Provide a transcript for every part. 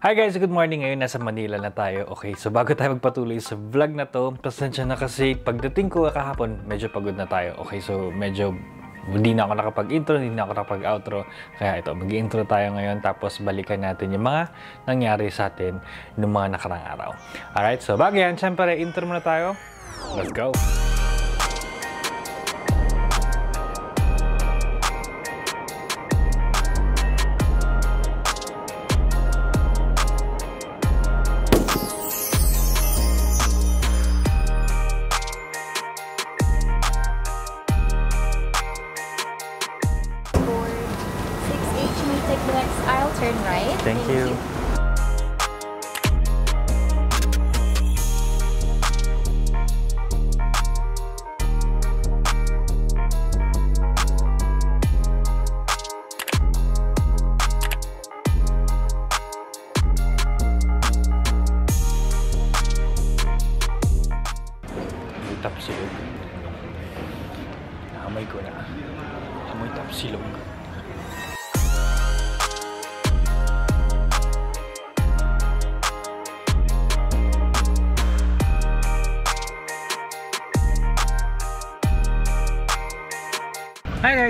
Hi guys, good morning. Ngayon nasa Manila na tayo. Okay, so bago tayo magpatuloy sa vlog na to, pasensya na kasi pagdating ko kahapon, medyo pagod na tayo. Okay, so medyo hindi na ako nakapag-intro, hindi na ako nakapag-outro. Kaya ito, mag-intro tayo ngayon tapos balikan natin yung mga nangyari sa atin noong mga nakarang araw. Alright, so bago yan, syempre intro muna tayo. Let's go!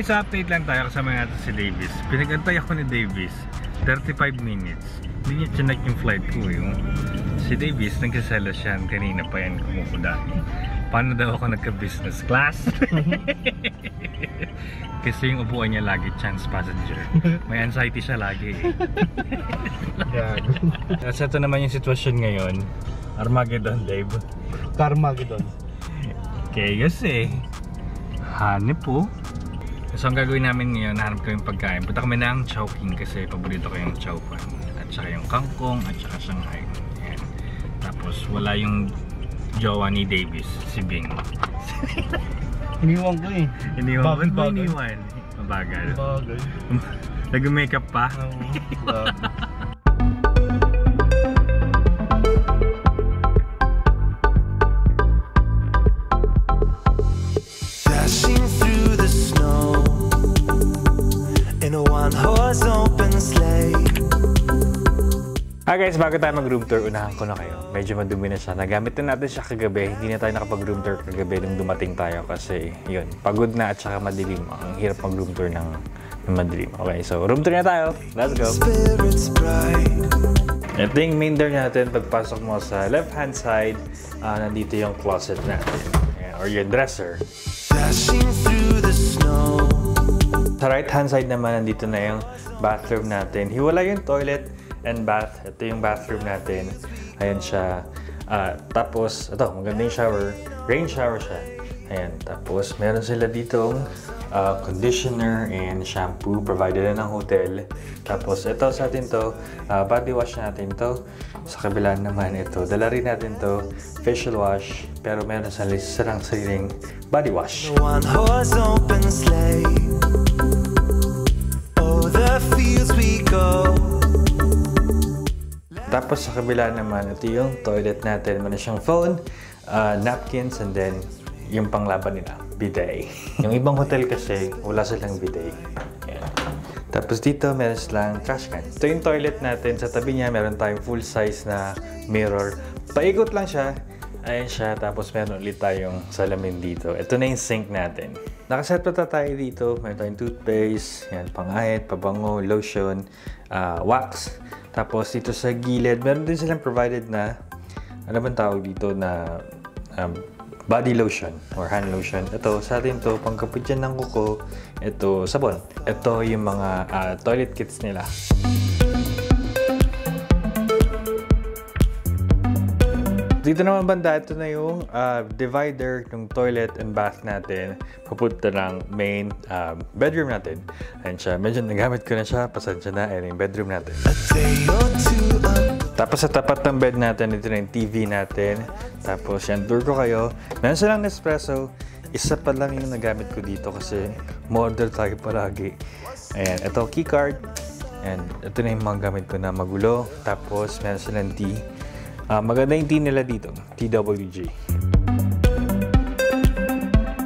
Guys, update lang tayo kasama natin si Davis. Pinagantay ako ni Davis 35 minutes. Hindi niya chinek yung flight ko yung si Davis nagsaselos siya kanina pa yan kumukuda. Paano daw ako nagka-business class? Kasi yung upuan niya lagi chance passenger. May anxiety siya lagi eh. Gago. Kasi ito naman yung sitwasyon ngayon. Armageddon, Dave. Carmageddon. Okay, kasi hanip po. So ang gagawin namin ngayon, nahanap kami pagkain. Punta kami ng Chowking kasi paborito ko yung chow fan. At saka yung kangkong at saka Shanghai. Ayan. Tapos wala yung jowa ni Davis, si Bing. Iniwan ko eh. Iniwan. Bakit Ba't mo bagay? iniwan? Mabagal. Bagay. Nag-makeup pa. Oo. Hi guys, bago tayo mag-room tour, unahan ko na kayo. Medyo madumi na siya. Nagamit na natin siya kagabi. Hindi na tayo nakapag-room tour kagabi nung dumating tayo kasi yun, pagod na at saka madilim. Ang hirap mag-room tour ng, ng madilim. Okay, so room tour na tayo. Let's go! Ito yung main door natin. Pagpasok mo sa left-hand side, ah, nandito yung closet natin. Or your dresser. Sa right-hand side naman, nandito na yung bathroom natin. Hiwala yung toilet and bath. Ito yung bathroom natin. Ayan siya. Ah, tapos, ito, maganda yung shower. Rain shower siya. Ayan. Tapos, meron sila ditong ah, conditioner and shampoo provided na ng hotel. Tapos, ito sa atin to, ah, body wash natin to. Sa kabila naman ito, dala rin natin to, facial wash. Pero meron sa sarang sariling body wash. One horse open sleigh. Oh, the fields we go. Tapos sa kabila naman, ito yung toilet natin. Meron siyang phone, uh, napkins, and then yung panglaban nila, bidet. yung ibang hotel kasi, wala silang bidet. Ayan. Tapos dito, meron silang trash can. Ito yung toilet natin. Sa tabi niya, meron tayong full size na mirror. Paikot lang siya. Ayan siya. Tapos meron ulit tayong salamin dito. Ito na yung sink natin. Nakaset pa tayo dito. Meron tayong toothpaste, yan, pangahit, pabango, lotion, ah, wax. Tapos dito sa gilid, meron din silang provided na, ano bang tawag dito na um, body lotion or hand lotion. Ito, sa atin to, pangkapit ng kuko. Ito, sabon. Ito yung mga ah, toilet kits nila. Dito naman banda, ito na yung ah, divider ng toilet and bath natin. Papunta ng main um, bedroom natin. Ayan siya. Medyo nagamit ko na siya. Pasensya na. Ayan yung bedroom natin. Tapos sa tapat ng bed natin, ito na yung TV natin. Tapos yan, tour ko kayo. Meron silang Nespresso. Isa pa lang yung nagamit ko dito kasi model tayo palagi. Ayan, ito keycard. And ito na yung mga gamit ko na magulo. Tapos meron silang tea. Ah, maganda yung tea nila dito. TWG.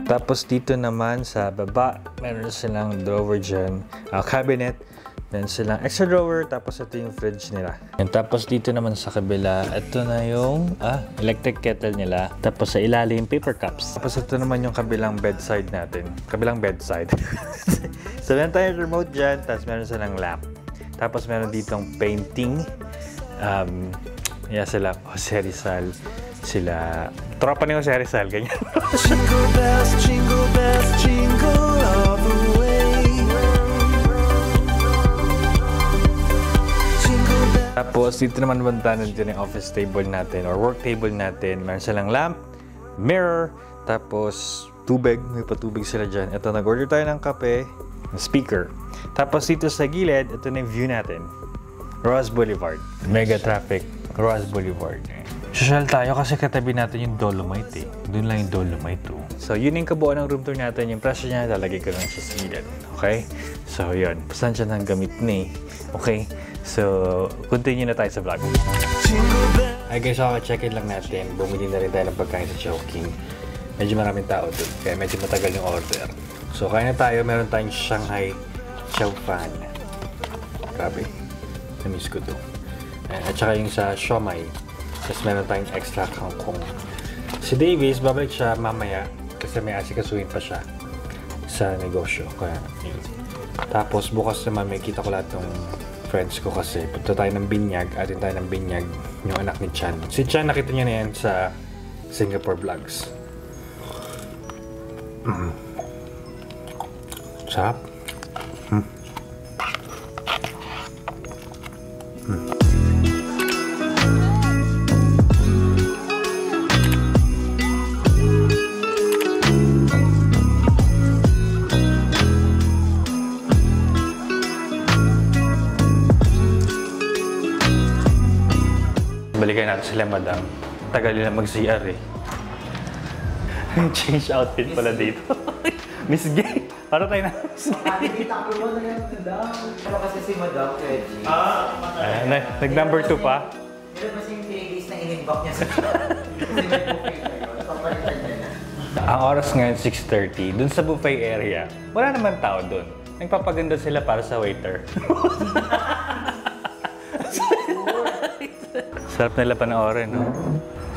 Tapos dito naman sa baba, meron silang drawer dyan, ah, cabinet. Meron silang extra drawer, tapos ito yung fridge nila. And tapos dito naman sa kabila, ito na yung ah, electric kettle nila. Tapos sa ilalim, paper cups. Tapos ito naman yung kabilang bedside natin. Kabilang bedside. so meron tayong remote dyan, tapos meron silang lamp. Tapos meron ditong painting. Um, yeah, sila Jose Rizal. Sila, tropa ni Jose Rizal, ganyan. Jingle bells, jingle bells, jingle all the way. Jingle bells. Tapos dito naman banta nandiyan yung office table natin or work table natin. Meron silang lamp, mirror, tapos tubig. May patubig sila dyan. Ito, nag-order tayo ng kape, ng speaker. Tapos dito sa gilid, ito na yung view natin. Ross Boulevard. Mega traffic. Ross Boulevard. Social tayo kasi katabi natin yung Dolomite eh. Doon lang yung Dolomite oh. So yun yung kabuuan ng room tour natin. Yung presyo niya, lalagay ko lang siya sa gilid. Okay? So yun. Pasensya ng gamit ni. Okay? So, continue na tayo sa vlog. Ay guys, so check in lang natin. Bumili na rin tayo ng pagkain sa Chowking. Medyo maraming tao doon, kaya medyo matagal yung order. So, kaya na tayo. Meron tayong Shanghai Chow Fan. Grabe. Na-miss ko to. Ayan, At saka yung sa Siomai. Tapos meron tayong extra kangkong. Si Davis, babalik siya mamaya kasi may asikasuhin pa siya sa negosyo. Kaya. Tapos bukas naman may kita ko lahat ng friends ko kasi punta tayo ng binyag, atin tayo ng binyag yung anak ni Chan. Si Chan nakita niya na yan sa Singapore Vlogs. Mm. Sarap. Balikan natin sila, madam. Tagal nila mag-CR eh. Change outfit pala dito. Miss Gay. Para tayo na Miss Gay. Pero kasi si Madam Reggie, Ayan, na, nag-number 2 pa. nilabas yung playlist na in-inbox niya sa Kasi may buffet na yun, papalitan niya na. Ang oras ngayon 6.30. Dun sa buffet area, wala naman tao dun. Nagpapaganda sila para sa waiter. Sarap nila panoorin, no?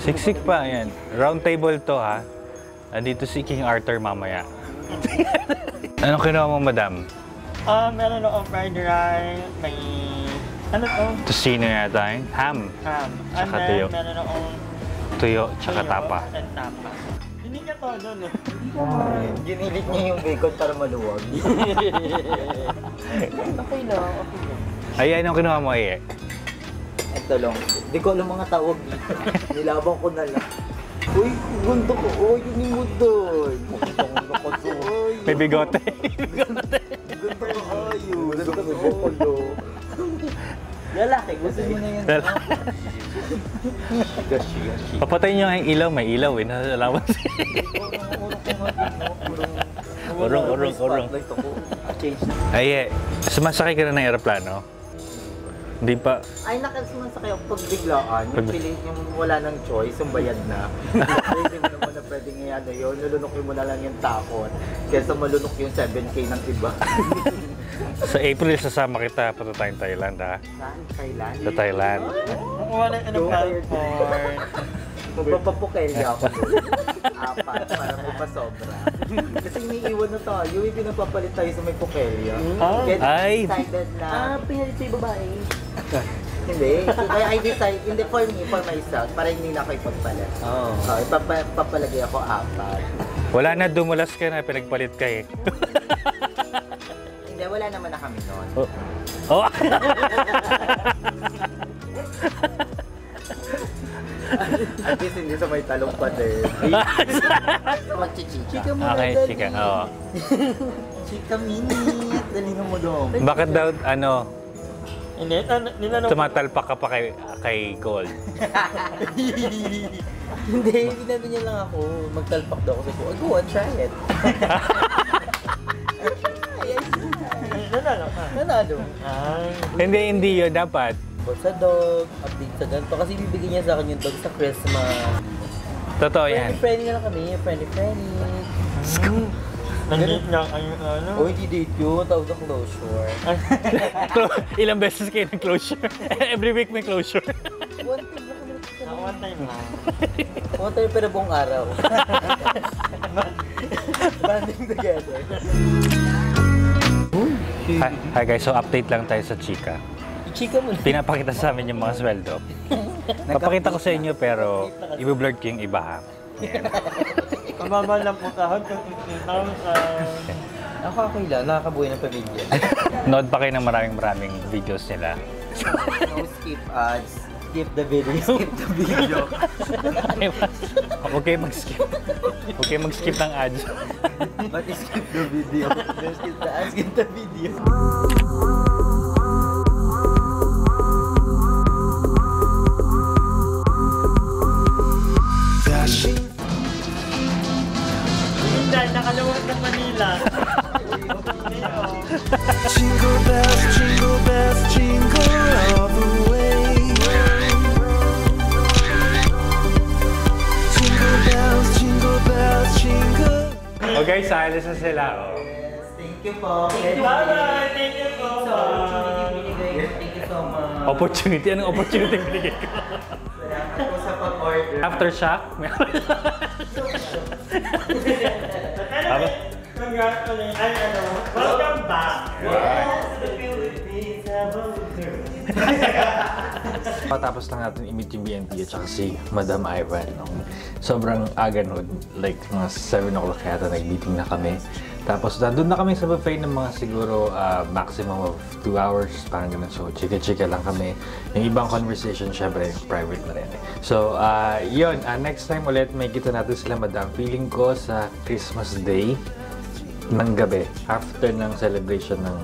Siksik pa, yan. Round table to, ha? Andito si King Arthur mamaya. Anong kinuha mo, madam? Ah, meron akong fried rice, may... Ano to? Tocino yata yun. Ham. Ham. And Tsaka then, tuyo. meron akong... Tuyo, tsaka tuyo tapa. And tapa. Hindi ka to doon eh. Ginilit niya yung bacon para maluwag. Okay lang, okay lang. Ay, anong kinuha mo, Aye? Ito lang. Di ko alam mga tawag dito. Nilabang ko na lang. Uy, gundo ko. Uy, yun yung mudoy. Gundo ko to. Uy, May bigote. gundo ko. Ayun. Gundo ko to. Lalaki, gusto niyo na yan. Gashi, gashi. Papatayin nyo ang ilaw. May ilaw, eh. Nasalaman siya. Urong, urong, urong. Na. Aye, sumasakay ka na ng aeroplano? Hindi pa. Ay, nakasumasakay ako pag biglaan. Yung pili, yung wala ng choice, yung bayad na. Hindi mo naman na pwedeng ano yun. Nalunok mo na lang yung takot. Kesa malunok yung 7K ng iba. Sa April, sasama kita. Punta tayong Thailand, ha? Saan? Thailand? Sa Thailand. Nakuha na ano Go. Passport. Magpapapukelya ako. Apat para may pasobra. Kasi may iwan na tayo. Yung pinagpapalit tayo sa may pukelya. Ah. Get Ay. decided na. Ah, pinalit sa babae. Hindi. Kaya I decide, hindi for me, for myself, para hindi na ako ipagpalit. Oo. Oh, ipapa, papalagay ako apat. Wala na, dumulas ka na. Pinagpalit ka, eh. Hindi, wala naman na kami noon. Oh. oh. At least hindi sa may talong pa din. Magchichika. Chika mo okay, na, chika. Oo. Chika minute. Dali mo doon. Bakit daw, ano, Hindi, ano, nilanong tumatalpak ka pa kay, kay Gold? Hindi, sinabi niya lang ako. Magtalpak daw ako sa buwan. Go on, try it. Nanalo ka. Nanalo. Hindi, hindi yun. Dapat. Sa dog, update sa ganito. Kasi bibigyan niya sa akin yung dog sa Christmas. Totoo yan. Friendly friendly na lang kami. Friendly friendly. Nandito na kayo, ano? O hindi date yun, tawag na closure. Ilang beses kayo ng closure? Every week may closure. One time lang kami Ah, One time lang. One time pero buong araw. Banding together. hi, hi guys, so update lang tayo sa chika. Chika mo na. Pinapakita sa amin yung mga sweldo. Papakita ko sa inyo pero i-blur ko yung iba ha. Yan. Pababa lang po kahon kung Ako okay lang, nakakabuhay ng pamilya. Nood pa kayo ng maraming maraming videos nila. no skip ads. Skip the video. Skip the video. Huwag kayo mag-skip. Huwag kayo mag-skip ng ads. But skip the video. Don't skip the ads, skip the video. Jingle bells, jingle bells, jingle all the way. Jingle bells, jingle bells, jingle. O guys, alis na sila. Oh. Thank you po. Thank you. Bye-bye! Thank you so So, much! Thank you so much. Opportunity. Anong opportunity binigay ko? Salamat po sa pag-order. Aftershock? Aba? Congratulations! Welcome back! Patapos lang natin i-meet yung BNP at saka si Madam Ivan. No? Sobrang aga. Like, mga 7 o'clock yata nag-meeting na kami. Tapos, nandun na kami sa buffet ng mga siguro ah, maximum of 2 hours. Parang ganun. So, chika-chika lang kami. Yung ibang conversation, syempre, private na rin. So, ah, yun. ah, next time ulit, may kita natin sila, Madam. Feeling ko sa Christmas Day, ng gabi after ng celebration ng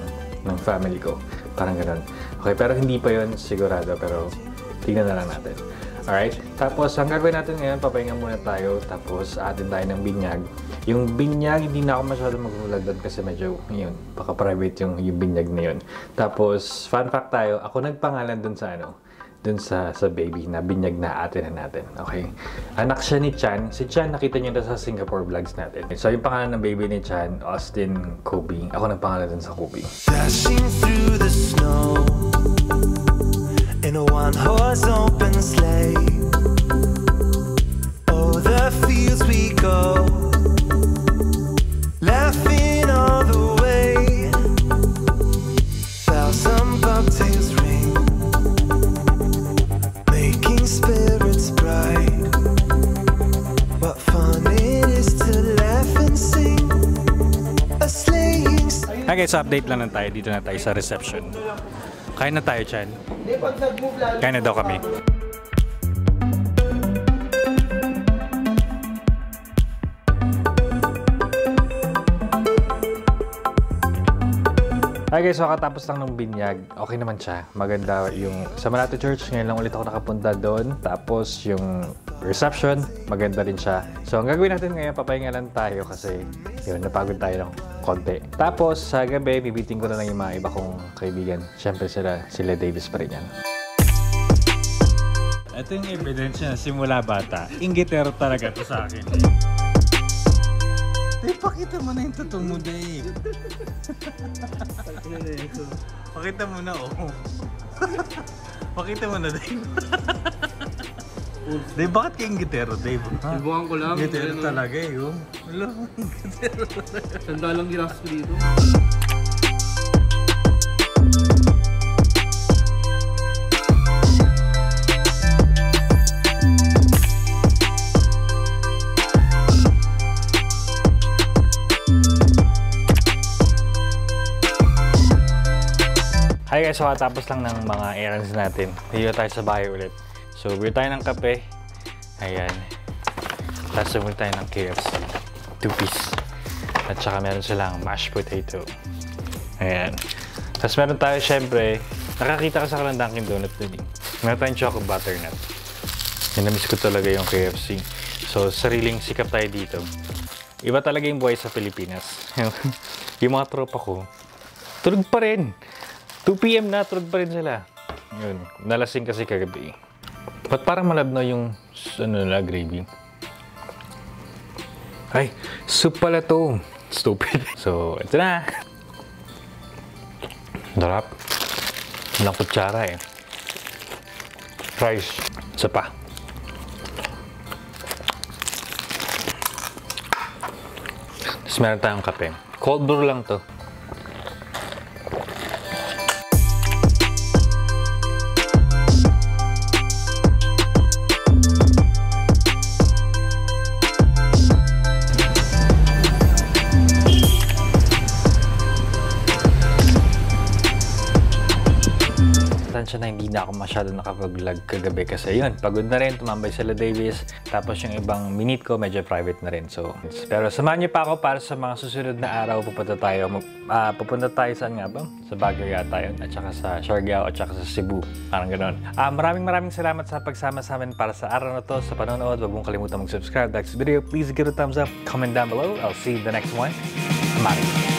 ng family ko. Parang ganun. Okay, pero hindi pa yon sigurado pero tingnan na lang natin. Alright? Tapos, ang gagawin natin ngayon, papahinga muna tayo. Tapos, atin tayo ng binyag. Yung binyag, hindi na ako masyado magmulag doon kasi medyo, yun, baka private yung, yung binyag na yun. Tapos, fun fact tayo, ako nagpangalan doon sa ano, dun sa sa baby na binyag na atin na natin. Okay? Anak siya ni Chan. Si Chan, nakita niyo na sa Singapore vlogs natin. So, yung pangalan ng baby ni Chan, Austin Kobe. Ako nagpangalan dun sa Kobe. Dashing through the snow in a one horse Guys, update lang lang tayo. Dito na tayo sa reception. Kain na tayo, Chan. Kain na daw kami. Hi guys, so katapos lang ng binyag, okay naman siya. Maganda yung sa Malate Church, ngayon lang ulit ako nakapunta doon. Tapos yung reception, maganda rin siya. So ang gagawin natin ngayon, papahinga lang tayo kasi yun, napagod tayo ng konti. Tapos sa gabi, bibiting ko na lang yung mga iba kong kaibigan. Siyempre sila, sila Davis pa rin yan. Ito yung evidence niya simula bata. Ingitero talaga to sa akin. Dave, pakita mo na yung totoo mo, Dave. pakita mo na, oh. pakita mo na, Dave. Dave, bakit ka ingitero, Dave? Subukan ko lang. Ingitero talaga eh, oh. Wala, Sandalang ginastos ko dito. Hi guys, so katapos lang ng mga errands natin. Dito tayo sa bahay ulit. So, bili tayo ng kape. Ayan. Tapos bumili tayo ng KFC. Two piece. At saka meron silang mashed potato. Ayan. Tapos meron tayo syempre, nakakita ka sa kalang Dunkin Donut dun eh. Meron tayong choco butternut. Yan na-miss ko talaga yung KFC. So, sariling sikap tayo dito. Iba talaga yung buhay sa Pilipinas. yung mga tropa ko, tulog pa rin. 2 p.m. na, tulog pa rin sila. Yun, nalasing kasi kagabi. Ba't parang malabnaw yung ano na gravy? Ay, soup pala to. Stupid. So, ito na. Darap. Walang kutsara eh. Rice. Isa pa. Tapos meron tayong kape. Cold brew lang to. Tansya na hindi na ako masyado nakapag-vlog kagabi kasi yun, pagod na rin, tumambay sila Davis. Tapos yung ibang minute ko, medyo private na rin. So, pero samahan niyo pa ako para sa mga susunod na araw. Pupunta tayo, ah, pupunta tayo saan nga ba? Sa Baguio yata yun. At saka sa Siargao at saka sa Cebu. Parang ganun. Ah, maraming maraming salamat sa pagsama sa amin para sa araw na to, sa panonood. Huwag mong kalimutan mag-subscribe, like this video. Please give it a thumbs up, comment down below. I'll see you in the next one. Mari.